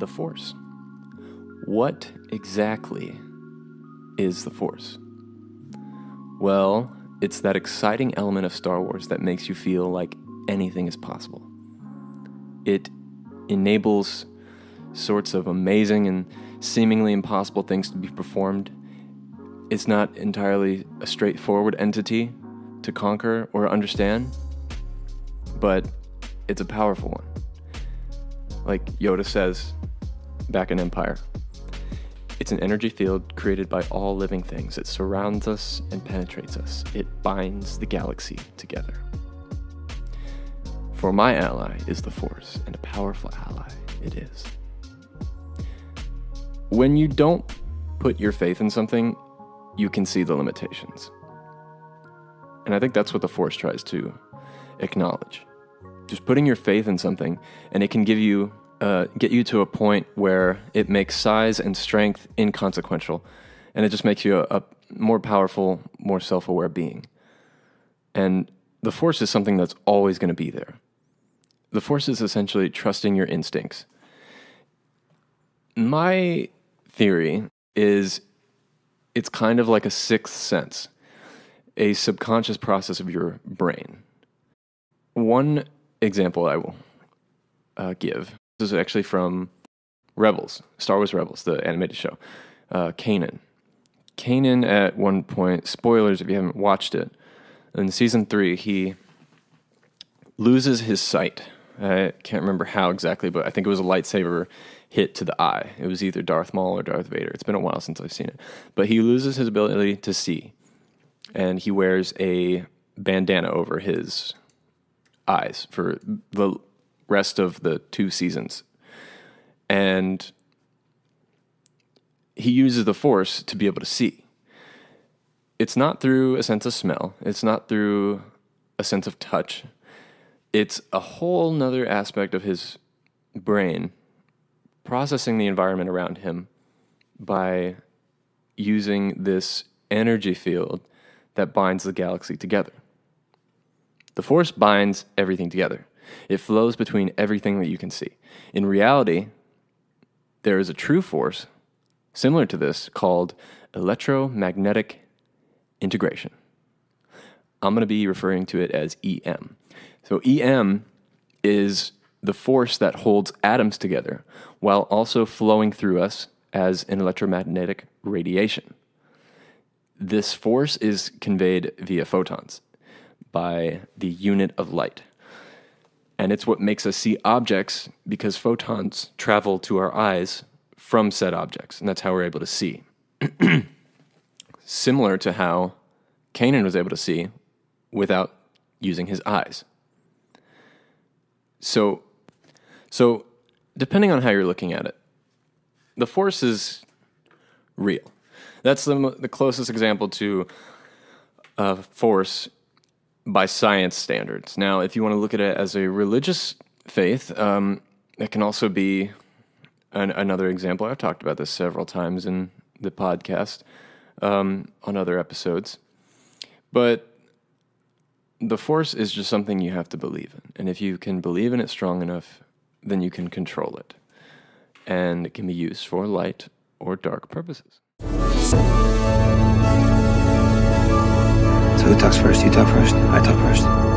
the Force. What exactly is the Force? Well, it's that exciting element of Star Wars that makes you feel like anything is possible. It enables sorts of amazing and seemingly impossible things to be performed. It's not entirely a straightforward entity to conquer or understand, but it's a powerful one. Like Yoda says back in Empire. It's an energy field created by all living things. It surrounds us and penetrates us. It binds the galaxy together. For my ally is the Force, and a powerful ally it is. When you don't put your faith in something, you can see the limitations. And I think that's what the Force tries to acknowledge. Just putting your faith in something, and it can give you uh, get you to a point where it makes size and strength inconsequential, and it just makes you a, a more powerful, more self aware being. And the force is something that's always going to be there. The force is essentially trusting your instincts. My theory is it's kind of like a sixth sense, a subconscious process of your brain. One example I will uh, give this is actually from Rebels, Star Wars Rebels, the animated show. Uh, Kanan. Kanan, at one point, spoilers if you haven't watched it, in season three, he loses his sight. I can't remember how exactly, but I think it was a lightsaber hit to the eye. It was either Darth Maul or Darth Vader. It's been a while since I've seen it. But he loses his ability to see, and he wears a bandana over his eyes for the rest of the two seasons. And he uses the force to be able to see. It's not through a sense of smell, it's not through a sense of touch. It's a whole nother aspect of his brain processing the environment around him by using this energy field that binds the galaxy together. The force binds everything together. It flows between everything that you can see. In reality, there is a true force similar to this called electromagnetic integration. I'm going to be referring to it as EM. So, EM is the force that holds atoms together while also flowing through us as an electromagnetic radiation. This force is conveyed via photons by the unit of light. And it's what makes us see objects because photons travel to our eyes from said objects. And that's how we're able to see. Similar to how Kanan was able to see without using his eyes. So, so depending on how you're looking at it, the force is real. That's the, the closest example to a force by science standards. Now, if you want to look at it as a religious faith, um, it can also be an, another example. I've talked about this several times in the podcast um, on other episodes. But the force is just something you have to believe in. And if you can believe in it strong enough, then you can control it. And it can be used for light or dark purposes. Who talks first? You talk first? I talk first.